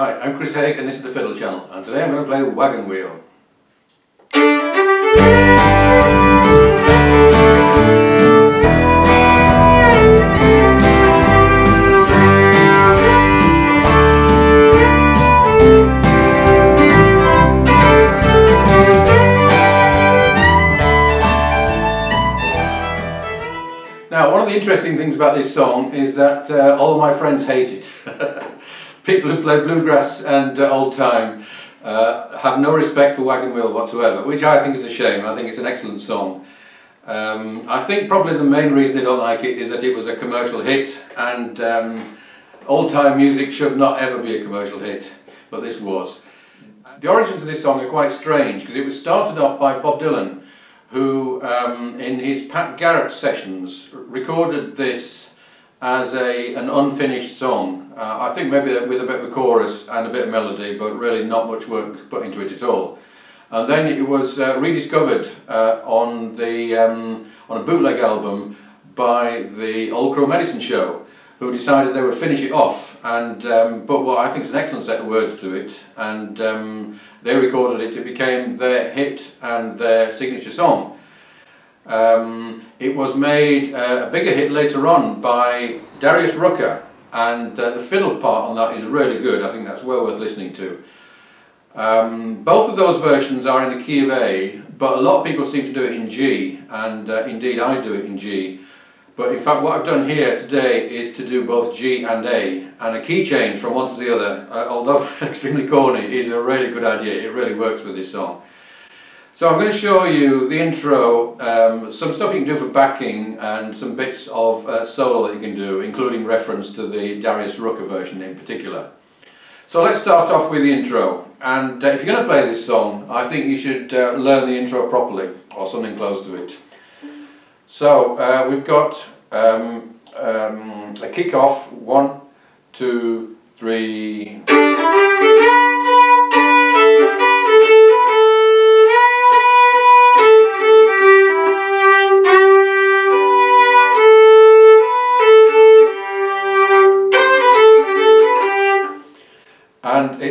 Hi, I'm Chris Haigh and this is the Fiddle Channel and today I'm going to play Wagon Wheel. Now, one of the interesting things about this song is that uh, all my friends hate it. People who play bluegrass and uh, old time uh, have no respect for Wagon Wheel whatsoever, which I think is a shame. I think it's an excellent song. Um, I think probably the main reason they don't like it is that it was a commercial hit, and um, old time music should not ever be a commercial hit, but this was. The origins of this song are quite strange because it was started off by Bob Dylan who um, in his Pat Garrett sessions recorded this as a, an unfinished song. Uh, I think maybe with a bit of a chorus and a bit of melody, but really not much work put into it at all. And then it was uh, rediscovered uh, on, the, um, on a bootleg album by the Old Crow Medicine Show, who decided they would finish it off and um, put what I think is an excellent set of words to it. And um, they recorded it, it became their hit and their signature song. Um, it was made uh, a bigger hit later on by Darius Rucker and uh, the fiddle part on that is really good, I think that's well worth listening to. Um, both of those versions are in the key of A, but a lot of people seem to do it in G, and uh, indeed I do it in G. But in fact what I've done here today is to do both G and A and a key change from one to the other, uh, although extremely corny, is a really good idea. It really works with this song. So I'm going to show you the intro, um, some stuff you can do for backing and some bits of uh, solo that you can do, including reference to the Darius Rucker version in particular. So let's start off with the intro. And uh, if you're going to play this song, I think you should uh, learn the intro properly, or something close to it. So uh, we've got um, um, a kick off, one, two, three.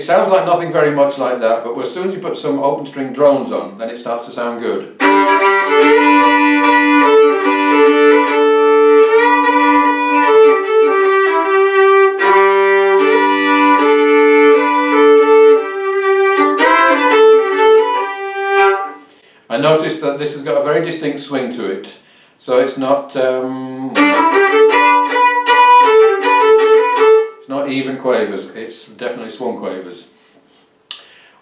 Sounds like nothing very much like that, but as soon as you put some open string drones on, then it starts to sound good. I noticed that this has got a very distinct swing to it, so it's not um, even quavers, it's definitely swung quavers.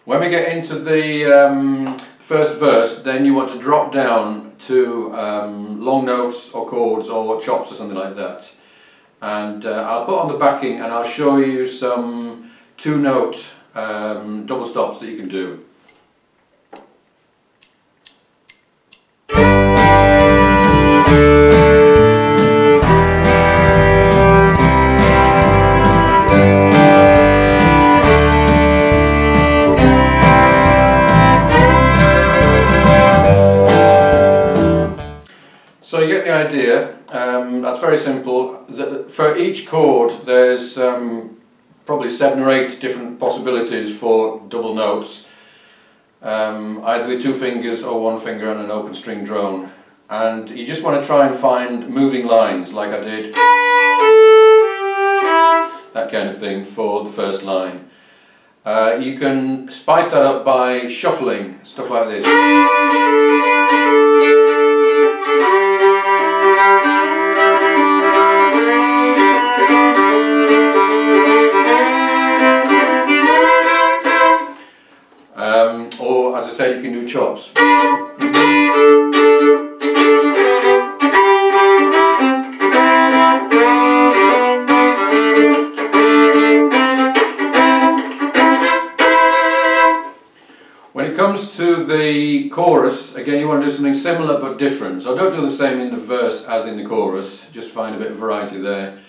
When we get into the um, first verse, then you want to drop down to um, long notes or chords or chops or something like that. And uh, I'll put on the backing and I'll show you some two note um, double stops that you can do. Very simple. For each chord there's um, probably seven or eight different possibilities for double notes. Um, either with two fingers or one finger and an open string drone. And you just want to try and find moving lines like I did. That kind of thing for the first line. Uh, you can spice that up by shuffling, stuff like this. As I said, you can do chops. When it comes to the chorus, again you want to do something similar but different. So don't do the same in the verse as in the chorus, just find a bit of variety there.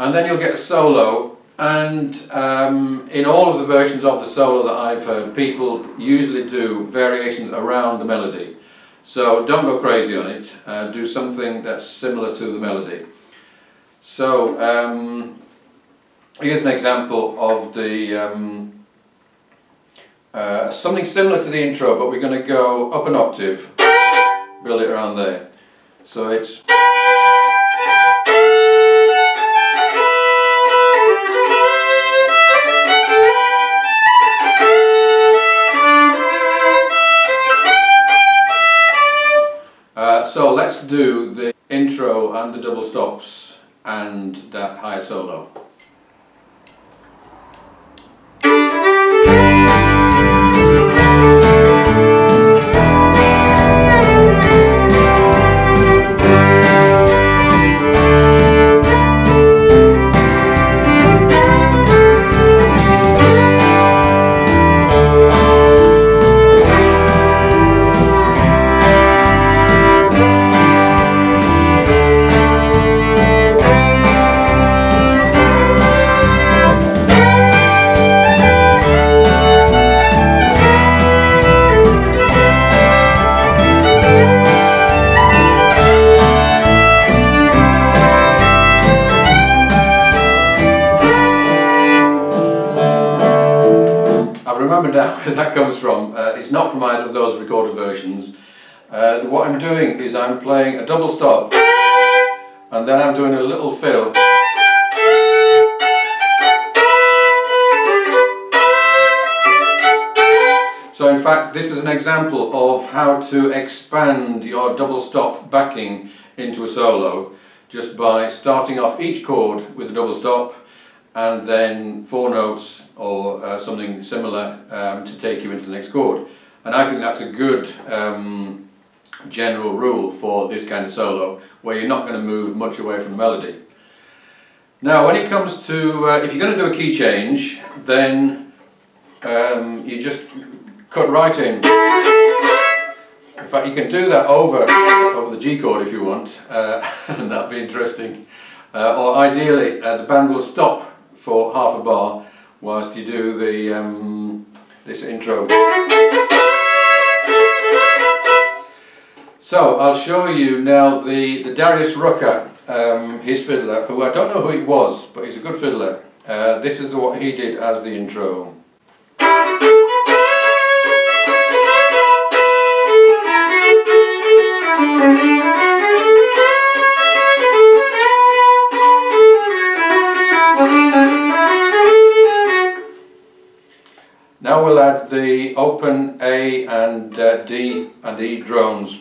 And then you'll get a solo and um, in all of the versions of the solo that I've heard, people usually do variations around the melody. So don't go crazy on it, uh, do something that's similar to the melody. So um, here's an example of the um, uh, something similar to the intro, but we're going to go up an octave, build it around there. So it's so let's do the intro and the double stops and that higher solo. Remember now where that comes from. Uh, it's not from either of those recorded versions. Uh, what I'm doing is I'm playing a double stop and then I'm doing a little fill. So in fact this is an example of how to expand your double stop backing into a solo just by starting off each chord with a double stop and then four notes or uh, something similar um, to take you into the next chord. And I think that's a good um, general rule for this kind of solo where you're not going to move much away from the melody. Now when it comes to, uh, if you're going to do a key change then um, you just cut right in. In fact you can do that over, over the G chord if you want uh, and that'd be interesting. Uh, or ideally uh, the band will stop for half a bar whilst you do the um, this intro. So I'll show you now the, the Darius Rucker, um, his fiddler, who I don't know who he was, but he's a good fiddler. Uh, this is the, what he did as the intro. Now we'll add the open A and uh, D and E drones.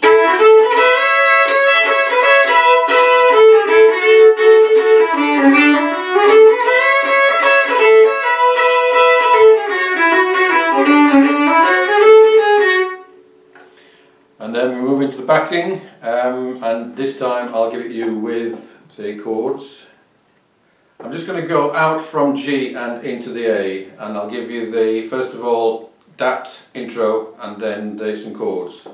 And then we move into the backing um, and this time I'll give it you with the chords. I'm just going to go out from G and into the A and I'll give you the, first of all, that intro and then the some chords.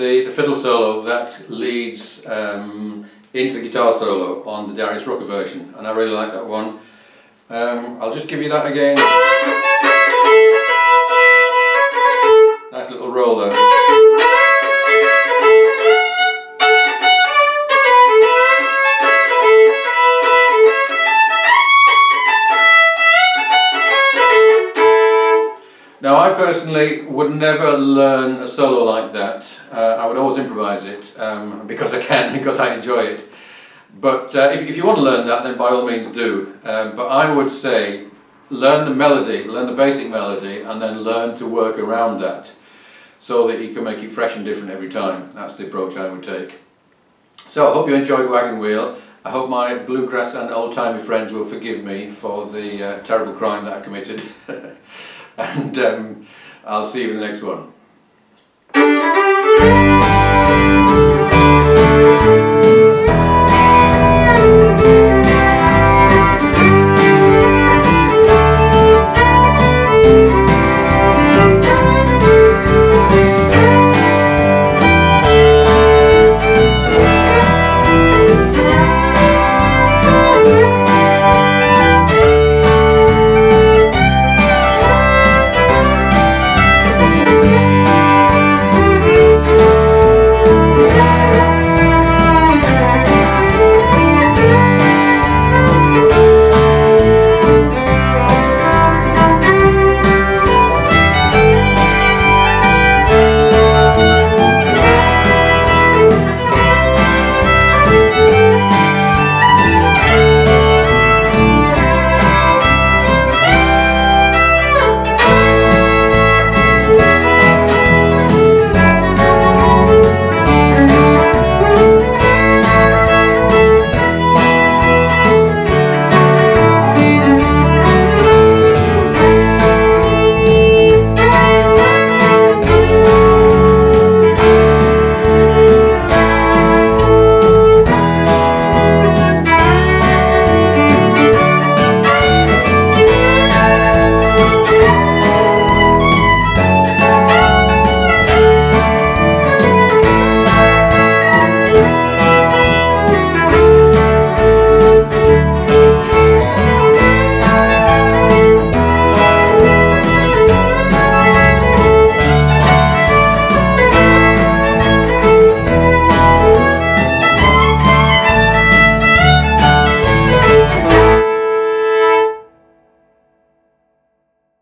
The, the fiddle solo that leads um, into the guitar solo on the Darius Rucker version and I really like that one. Um, I'll just give you that again. Nice little roll there. Now I personally would never learn a solo like that. Uh, I would always improvise it um, because I can, because I enjoy it. But uh, if, if you want to learn that, then by all means do. Um, but I would say learn the melody, learn the basic melody, and then learn to work around that so that you can make it fresh and different every time. That's the approach I would take. So I hope you enjoyed Wagon Wheel. I hope my bluegrass and old-timey friends will forgive me for the uh, terrible crime that I've committed. and um, I'll see you in the next one.